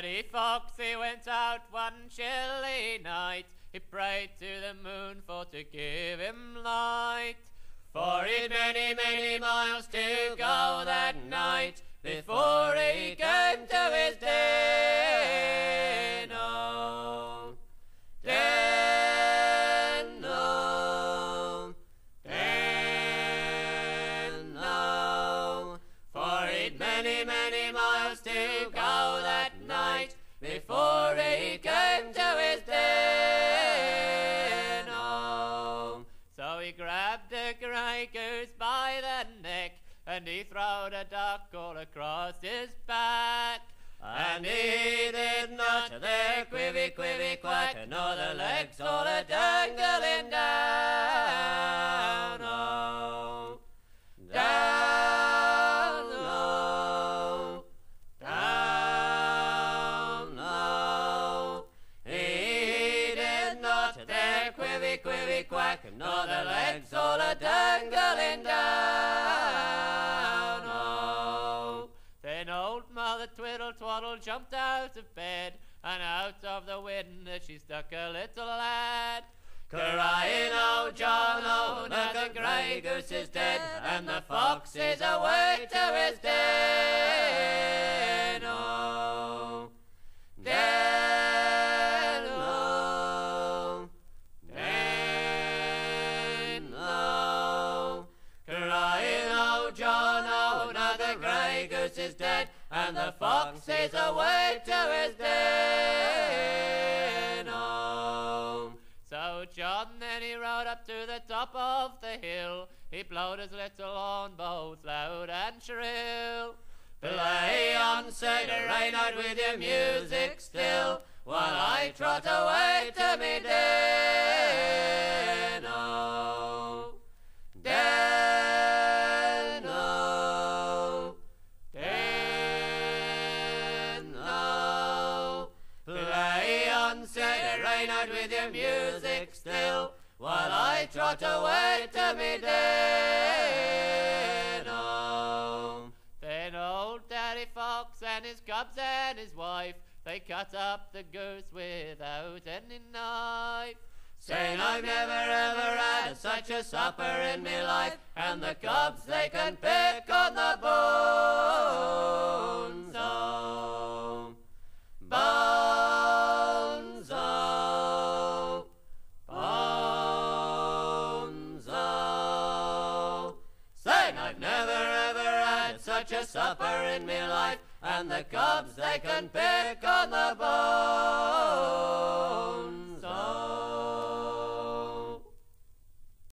Daddy Fox, he went out one chilly night. He prayed to the moon for to give him light. For he'd many, many miles to go that night before he came to his den. Oh, den, den. For he'd many, many miles to go before he came to his den. Oh. So he grabbed a grey goose by the neck and he throwed a duck all across his back. And he did not there quack, nor the legs all a dangling down. Oh. Then old Mother Twiddle Twaddle jumped out of bed, and out of the window she stuck a little lad. Crying, oh John, oh, now the grey goose is dead, and the fox is away to his den. Goose is dead, and the fox is away to his den. Oh. So John then he rode up to the top of the hill. He blowed his little horn both loud and shrill. Play on, said Reynard, with your music still, while I trot away with your music still, while I trot away to me den. Oh. Then old Daddy Fox and his cubs and his wife, they cut up the goose without any knife. Saying I've never ever had such a supper in me life, and the cubs they can pick on the bones. such a supper in me life, and the cubs they can pick on the board.